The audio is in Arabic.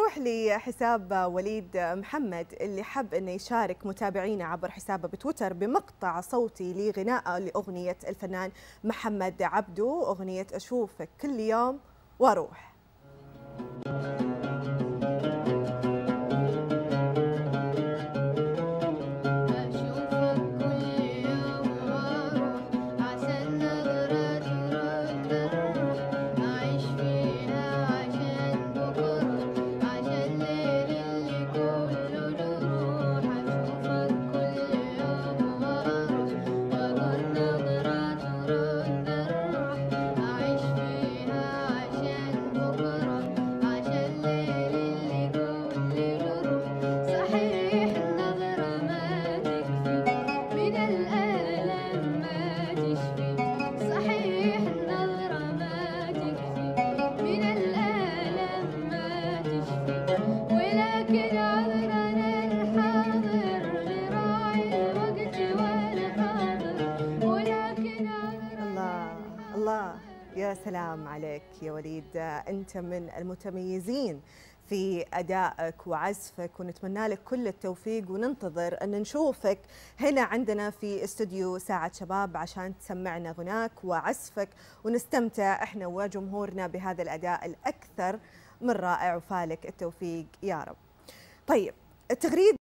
نروح لحساب وليد محمد اللي حب إنه يشارك متابعينا عبر حسابه بتويتر بمقطع صوتي لغناء لأغنية الفنان محمد عبدو أغنية أشوفك كل يوم وأروح. الله يا سلام عليك يا وليد أنت من المتميزين في أدائك وعزفك ونتمنى لك كل التوفيق وننتظر أن نشوفك هنا عندنا في استوديو ساعة شباب عشان تسمعنا غناك وعزفك ونستمتع إحنا وجمهورنا بهذا الأداء الأكثر من رائع وفالك التوفيق يا رب. طيب التغريد